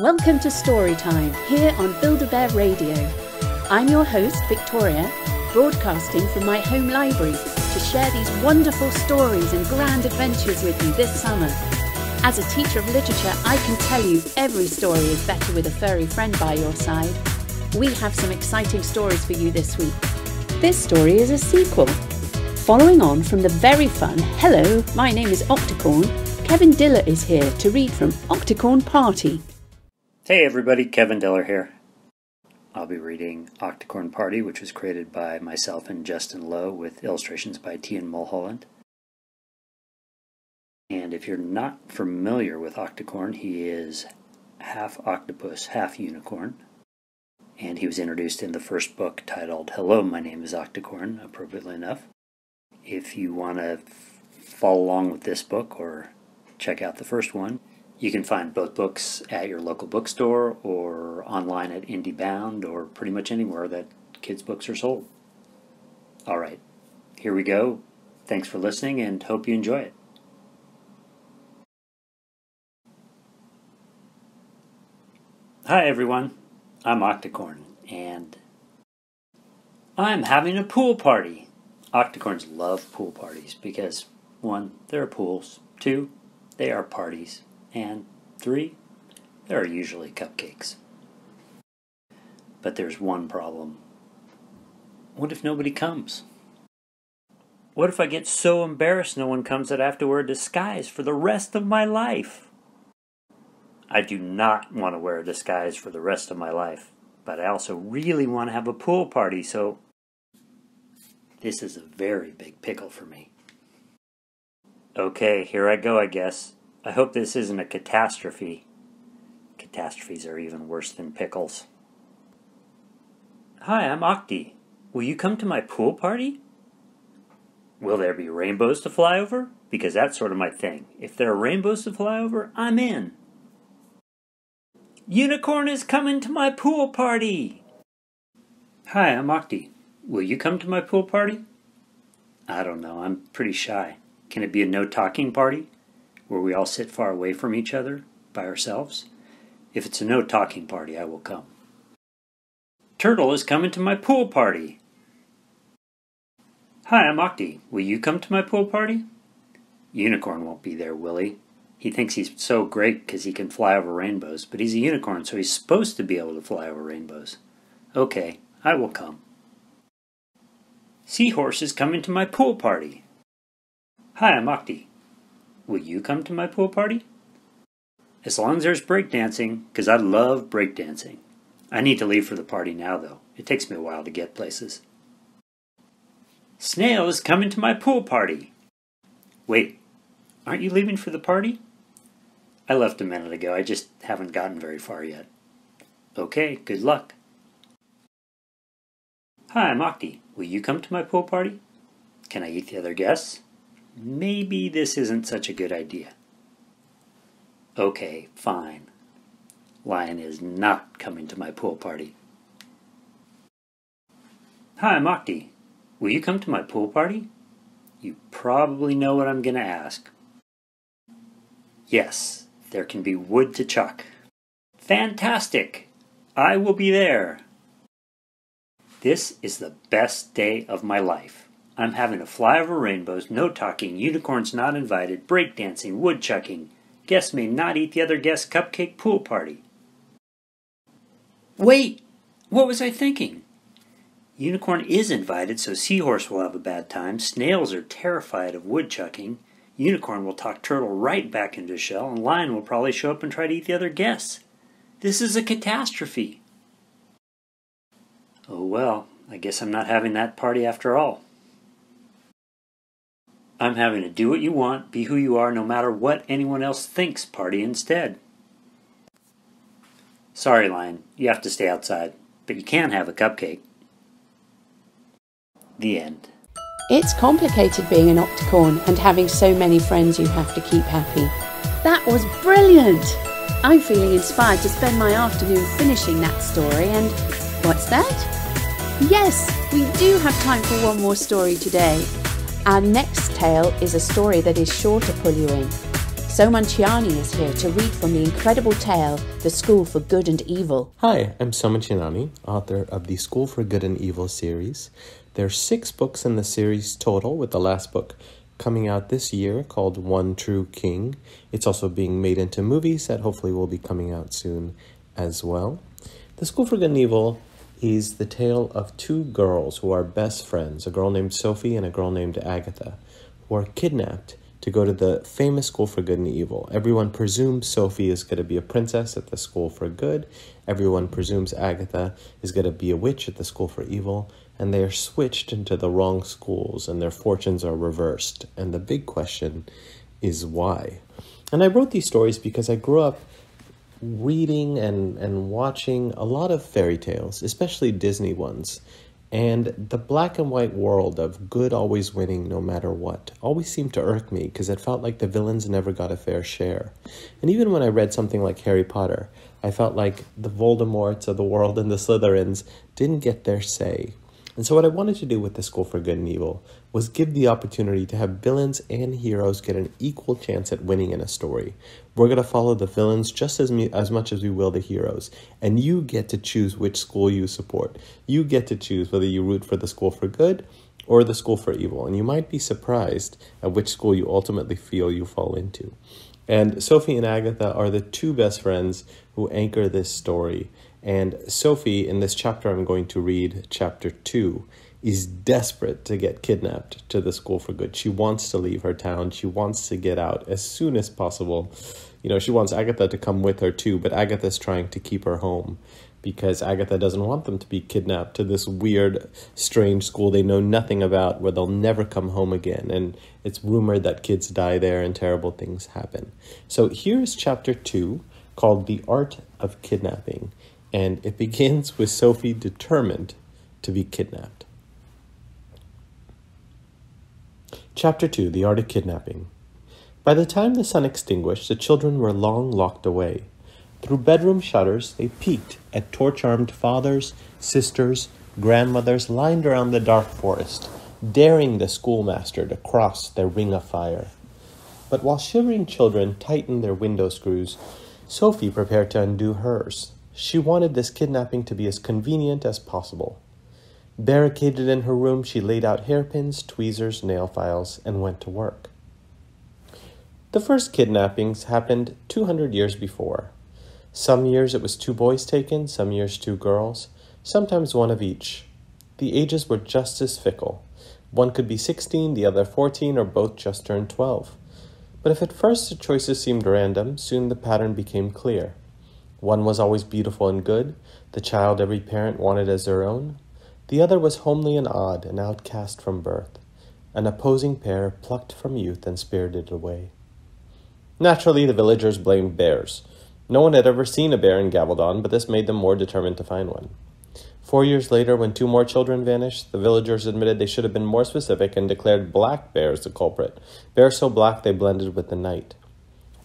Welcome to Storytime here on Build a Bear Radio. I'm your host, Victoria, broadcasting from my home library to share these wonderful stories and grand adventures with you this summer. As a teacher of literature, I can tell you every story is better with a furry friend by your side. We have some exciting stories for you this week. This story is a sequel. Following on from the very fun Hello, my name is Octicorn, Kevin Diller is here to read from Octicorn Party. Hey everybody, Kevin Diller here. I'll be reading Octicorn Party, which was created by myself and Justin Lowe with illustrations by Tian Mulholland. And if you're not familiar with Octicorn, he is half octopus, half unicorn. And he was introduced in the first book titled Hello, My Name is Octicorn, appropriately enough. If you want to follow along with this book or check out the first one, you can find both books at your local bookstore or online at IndieBound or pretty much anywhere that kids' books are sold. All right, here we go. Thanks for listening and hope you enjoy it. Hi everyone, I'm Octicorn and I'm having a pool party. Octicorns love pool parties because one, there are pools, two, they are parties, and three, there are usually cupcakes. But there's one problem. What if nobody comes? What if I get so embarrassed no one comes that I have to wear a disguise for the rest of my life? I do not want to wear a disguise for the rest of my life, but I also really want to have a pool party, so this is a very big pickle for me. Okay, here I go, I guess. I hope this isn't a catastrophe. Catastrophes are even worse than pickles. Hi, I'm Octi. Will you come to my pool party? Will there be rainbows to fly over? Because that's sort of my thing. If there are rainbows to fly over, I'm in. Unicorn is coming to my pool party! Hi, I'm Octi. Will you come to my pool party? I don't know, I'm pretty shy. Can it be a no talking party? Where we all sit far away from each other by ourselves? If it's a no talking party, I will come. Turtle is coming to my pool party. Hi, I'm Octi. Will you come to my pool party? Unicorn won't be there, will he? He thinks he's so great because he can fly over rainbows, but he's a unicorn, so he's supposed to be able to fly over rainbows. Okay, I will come. Seahorse is coming to my pool party. Hi, I'm Octi. Will you come to my pool party? As long as there's breakdancing, because I love breakdancing. I need to leave for the party now, though. It takes me a while to get places. Snail is coming to my pool party. Wait, aren't you leaving for the party? I left a minute ago. I just haven't gotten very far yet. Okay, good luck. Hi, I'm Octi. Will you come to my pool party? Can I eat the other guests? Maybe this isn't such a good idea. Okay, fine. Lion is not coming to my pool party. Hi, I'm Octi. Will you come to my pool party? You probably know what I'm going to ask. Yes, there can be wood to chuck. Fantastic! I will be there. This is the best day of my life. I'm having a fly over rainbows, no talking, unicorns not invited, breakdancing, woodchucking. Guests may not eat the other guest's cupcake pool party. Wait! What was I thinking? Unicorn is invited, so Seahorse will have a bad time. Snails are terrified of woodchucking. Unicorn will talk Turtle right back into shell, and Lion will probably show up and try to eat the other guests. This is a catastrophe. Oh well, I guess I'm not having that party after all. I'm having a do what you want, be who you are, no matter what anyone else thinks party instead. Sorry, Lion, you have to stay outside, but you can have a cupcake. The end. It's complicated being an octicorn and having so many friends you have to keep happy. That was brilliant! I'm feeling inspired to spend my afternoon finishing that story, and what's that? Yes, we do have time for one more story today. Our next tale is a story that is sure to pull you in. Soman is here to read from the incredible tale, The School for Good and Evil. Hi, I'm Soman author of the School for Good and Evil series. There are six books in the series total, with the last book coming out this year called One True King. It's also being made into movies that hopefully will be coming out soon as well. The School for Good and Evil is the tale of two girls who are best friends, a girl named Sophie and a girl named Agatha, who are kidnapped to go to the famous school for good and evil. Everyone presumes Sophie is going to be a princess at the school for good. Everyone presumes Agatha is going to be a witch at the school for evil. And they are switched into the wrong schools and their fortunes are reversed. And the big question is why? And I wrote these stories because I grew up reading and, and watching a lot of fairy tales, especially Disney ones. And the black and white world of good always winning no matter what always seemed to irk me because it felt like the villains never got a fair share. And even when I read something like Harry Potter, I felt like the Voldemorts of the world and the Slytherins didn't get their say. And so, what I wanted to do with the School for Good and Evil was give the opportunity to have villains and heroes get an equal chance at winning in a story. We're going to follow the villains just as, me, as much as we will the heroes, and you get to choose which school you support. You get to choose whether you root for the School for Good or the School for Evil, and you might be surprised at which school you ultimately feel you fall into. And Sophie and Agatha are the two best friends who anchor this story. And Sophie, in this chapter I'm going to read, chapter 2, is desperate to get kidnapped to the school for good. She wants to leave her town. She wants to get out as soon as possible. You know, she wants Agatha to come with her too, but Agatha's trying to keep her home because Agatha doesn't want them to be kidnapped to this weird, strange school they know nothing about where they'll never come home again. And it's rumored that kids die there and terrible things happen. So here's chapter two called The Art of Kidnapping. And it begins with Sophie determined to be kidnapped. Chapter 2 The Art of Kidnapping. By the time the sun extinguished, the children were long locked away. Through bedroom shutters, they peeked at torch armed fathers, sisters, grandmothers lined around the dark forest, daring the schoolmaster to cross their ring of fire. But while shivering children tightened their window screws, Sophie prepared to undo hers. She wanted this kidnapping to be as convenient as possible. Barricaded in her room, she laid out hairpins, tweezers, nail files, and went to work. The first kidnappings happened 200 years before. Some years it was two boys taken, some years two girls, sometimes one of each. The ages were just as fickle. One could be 16, the other 14, or both just turned 12. But if at first the choices seemed random, soon the pattern became clear. One was always beautiful and good, the child every parent wanted as their own. The other was homely and odd, an outcast from birth, an opposing pair plucked from youth and spirited away. Naturally, the villagers blamed bears. No one had ever seen a bear in Gavaldon, but this made them more determined to find one. Four years later, when two more children vanished, the villagers admitted they should have been more specific and declared black bears the culprit, bears so black they blended with the night.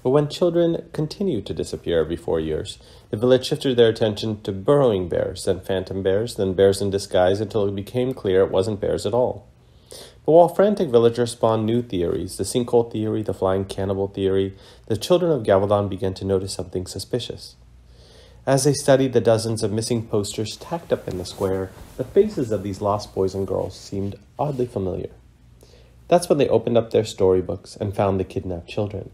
But when children continued to disappear every four years, the village shifted their attention to burrowing bears, then phantom bears, then bears in disguise until it became clear it wasn't bears at all. But while frantic villagers spawned new theories, the sinkhole theory, the flying cannibal theory, the children of Gavaldon began to notice something suspicious. As they studied the dozens of missing posters tacked up in the square, the faces of these lost boys and girls seemed oddly familiar. That's when they opened up their storybooks and found the kidnapped children.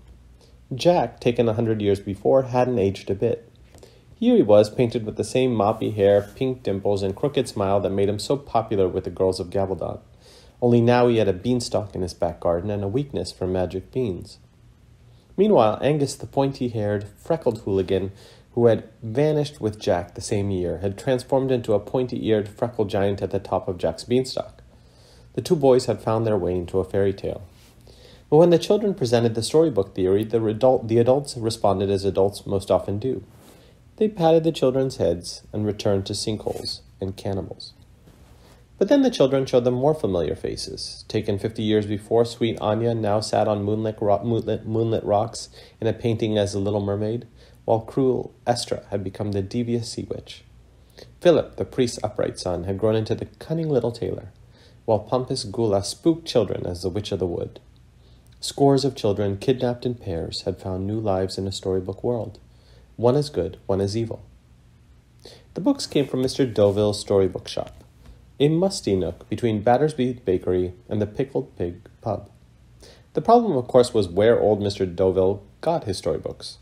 Jack, taken a hundred years before, hadn't aged a bit. Here he was, painted with the same moppy hair, pink dimples, and crooked smile that made him so popular with the girls of Gavaldon. Only now he had a beanstalk in his back garden and a weakness for magic beans. Meanwhile, Angus, the pointy haired, freckled hooligan who had vanished with Jack the same year, had transformed into a pointy eared, freckled giant at the top of Jack's beanstalk. The two boys had found their way into a fairy tale. But when the children presented the storybook theory, the, adult, the adults responded as adults most often do. They patted the children's heads and returned to sinkholes and cannibals. But then the children showed them more familiar faces. Taken fifty years before, sweet Anya now sat on moonlit, moonlit, moonlit rocks in a painting as the Little Mermaid, while cruel Estra had become the devious sea witch. Philip, the priest's upright son, had grown into the cunning little tailor, while pompous Gula spooked children as the Witch of the Wood. Scores of children kidnapped in pairs had found new lives in a storybook world. One is good, one is evil. The books came from Mr. Deauville's storybook shop, a musty nook between Battersby Bakery and the Pickled Pig pub. The problem, of course, was where old Mr. Deauville got his storybooks.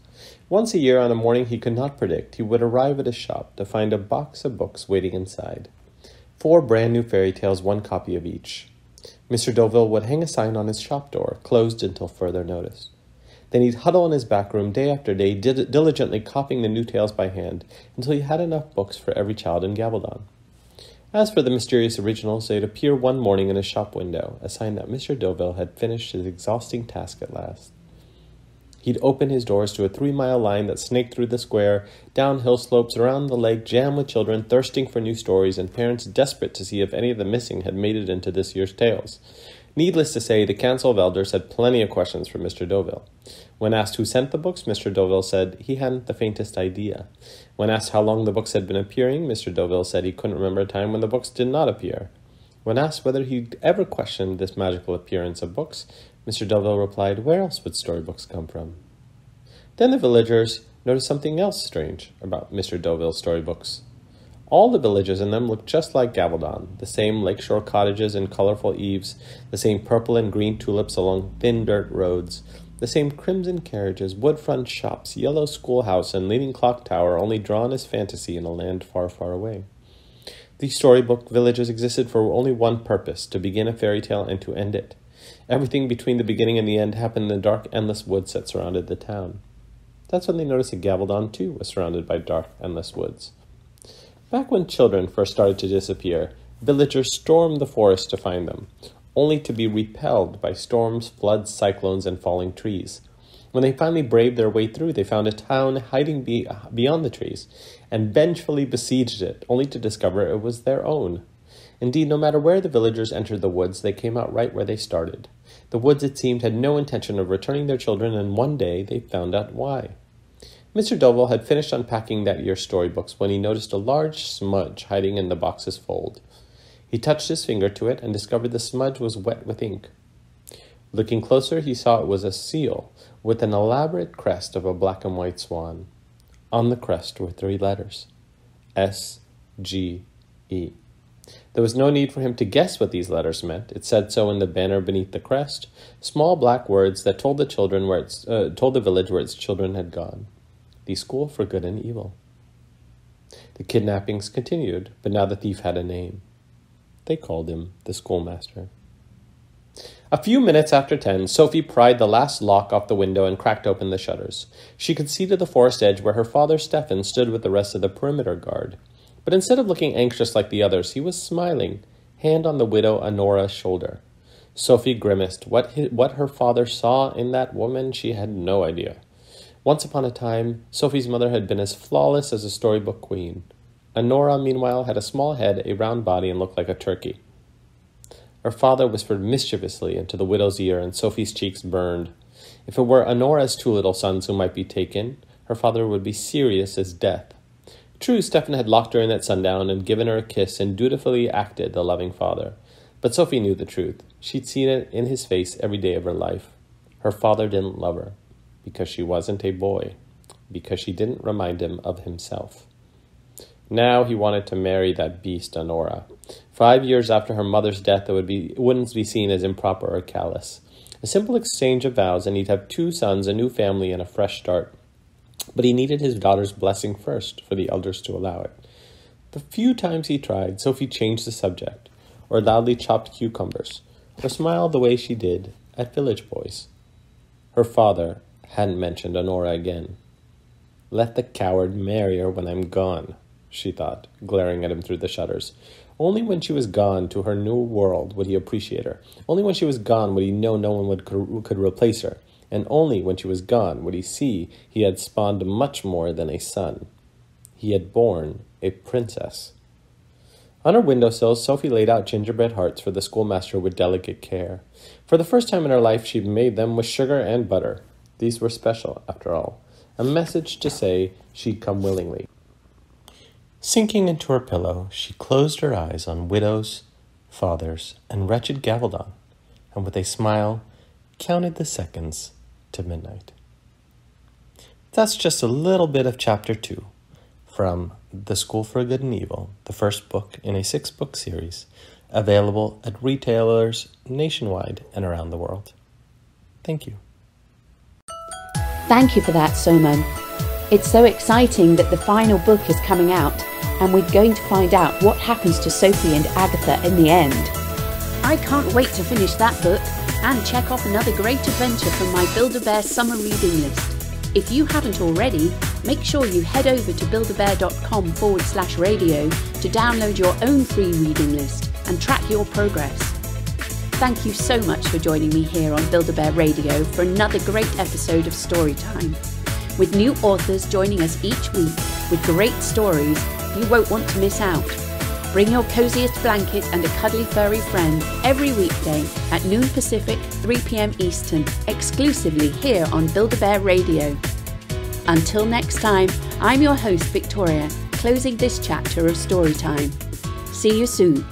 Once a year, on a morning he could not predict, he would arrive at his shop to find a box of books waiting inside. Four brand new fairy tales, one copy of each. Mr. Deauville would hang a sign on his shop door, closed until further notice. Then he'd huddle in his back room day after day, diligently copying the new tales by hand until he had enough books for every child in Gavaldon. As for the mysterious originals, they'd appear one morning in his shop window, a sign that Mr. Deauville had finished his exhausting task at last. He'd open his doors to a three mile line that snaked through the square, down hill slopes, around the lake, jammed with children thirsting for new stories, and parents desperate to see if any of the missing had made it into this year's tales. Needless to say, the Council of Elders had plenty of questions for Mr. Deauville. When asked who sent the books, Mr. Deauville said he hadn't the faintest idea. When asked how long the books had been appearing, Mr. Deauville said he couldn't remember a time when the books did not appear. When asked whether he'd ever questioned this magical appearance of books, Mr. Deauville replied, Where else would storybooks come from? Then the villagers noticed something else strange about Mr. Deauville's storybooks. All the villages in them looked just like Gavaldon, the same lakeshore cottages and colorful eaves, the same purple and green tulips along thin dirt roads, the same crimson carriages, wood-front shops, yellow schoolhouse, and leaning clock tower, only drawn as fantasy in a land far, far away. These storybook villages existed for only one purpose, to begin a fairy tale and to end it. Everything between the beginning and the end happened in the dark, endless woods that surrounded the town. That's when they noticed that Gavaldon, too, was surrounded by dark, endless woods. Back when children first started to disappear, villagers stormed the forest to find them, only to be repelled by storms, floods, cyclones, and falling trees. When they finally braved their way through, they found a town hiding be- beyond the trees and vengefully besieged it, only to discover it was their own. Indeed, no matter where the villagers entered the woods, they came out right where they started. The woods, it seemed, had no intention of returning their children, and one day they found out why. Mr. Deauville had finished unpacking that year's storybooks when he noticed a large smudge hiding in the box's fold. He touched his finger to it and discovered the smudge was wet with ink. Looking closer, he saw it was a seal with an elaborate crest of a black and white swan. On the crest were three letters S G E. There was no need for him to guess what these letters meant. It said so in the banner beneath the crest, small black words that told the children where its, uh, told the village where its children had gone the school for good and evil. The kidnappings continued, but now the thief had a name. They called him the schoolmaster. A few minutes after ten, Sophie pried the last lock off the window and cracked open the shutters. She could see to the forest edge where her father Stephen stood with the rest of the perimeter guard. But instead of looking anxious like the others, he was smiling, hand on the widow Honora's shoulder. Sophie grimaced. What, his, what her father saw in that woman, she had no idea. Once upon a time, Sophie's mother had been as flawless as a storybook queen. Honora, meanwhile, had a small head, a round body, and looked like a turkey. Her father whispered mischievously into the widow's ear, and Sophie's cheeks burned. If it were Honora's two little sons who might be taken, her father would be serious as death. True, Stephen had locked her in at sundown and given her a kiss and dutifully acted the loving father. But Sophie knew the truth. She'd seen it in his face every day of her life. Her father didn't love her because she wasn't a boy, because she didn't remind him of himself. Now he wanted to marry that beast Honora. Five years after her mother's death, it would be it wouldn't be seen as improper or callous. A simple exchange of vows, and he'd have two sons, a new family, and a fresh start. But he needed his daughter's blessing first for the elders to allow it. The few times he tried, Sophie changed the subject, or loudly chopped cucumbers, or smiled the way she did at village boys. Her father, hadn't mentioned Honora again. Let the coward marry her when I'm gone, she thought, glaring at him through the shutters. Only when she was gone to her new world would he appreciate her. Only when she was gone would he know no one would, could, could replace her. And only when she was gone would he see he had spawned much more than a son. He had born a princess. On her windowsill, Sophie laid out gingerbread hearts for the schoolmaster with delicate care. For the first time in her life, she made them with sugar and butter. These were special, after all, a message to say she'd come willingly. Sinking into her pillow, she closed her eyes on widows, fathers, and wretched Gavaldon, and with a smile counted the seconds to midnight. That's just a little bit of chapter two from The School for Good and Evil, the first book in a six book series available at retailers nationwide and around the world. Thank you. Thank you for that, Soman. It's so exciting that the final book is coming out, and we're going to find out what happens to Sophie and Agatha in the end. I can't wait to finish that book and check off another great adventure from my Build-A-Bear summer reading list. If you haven't already, make sure you head over to buildabear.com forward slash radio to download your own free reading list and track your progress. Thank you so much for joining me here on Build-A-Bear Radio for another great episode of Storytime. With new authors joining us each week with great stories you won't want to miss out. Bring your coziest blanket and a cuddly furry friend every weekday at noon Pacific, 3 pm Eastern, exclusively here on Build-A-Bear Radio. Until next time, I'm your host, Victoria, closing this chapter of Storytime. See you soon.